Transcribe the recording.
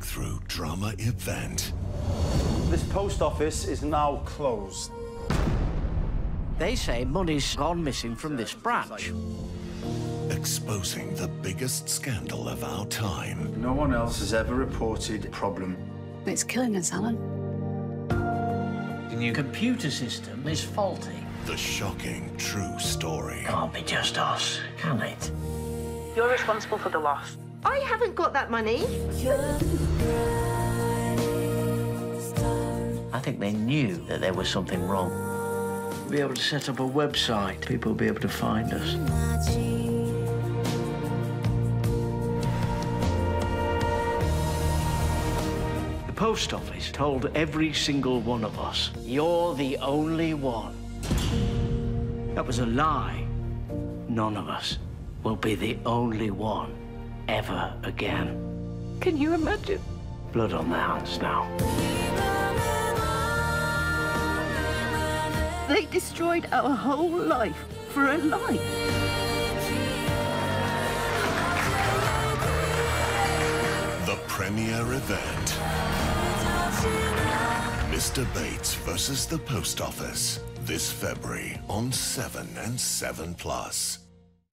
breakthrough drama event. This post office is now closed. They say money's gone missing from this branch. Exposing the biggest scandal of our time. No one else has ever reported a problem. It's killing us, Alan. The new computer system is faulty. The shocking true story. Can't be just us, can it? You're responsible for the loss. I haven't got that money. I think they knew that there was something wrong. We'll be able to set up a website. People will be able to find us. The post office told every single one of us, you're the only one. That was a lie. None of us will be the only one ever again. Can you imagine? Blood on their hands now. They destroyed our whole life for a lie. The premiere event. Mr. Bates versus the Post Office. This February on 7 and 7 Plus.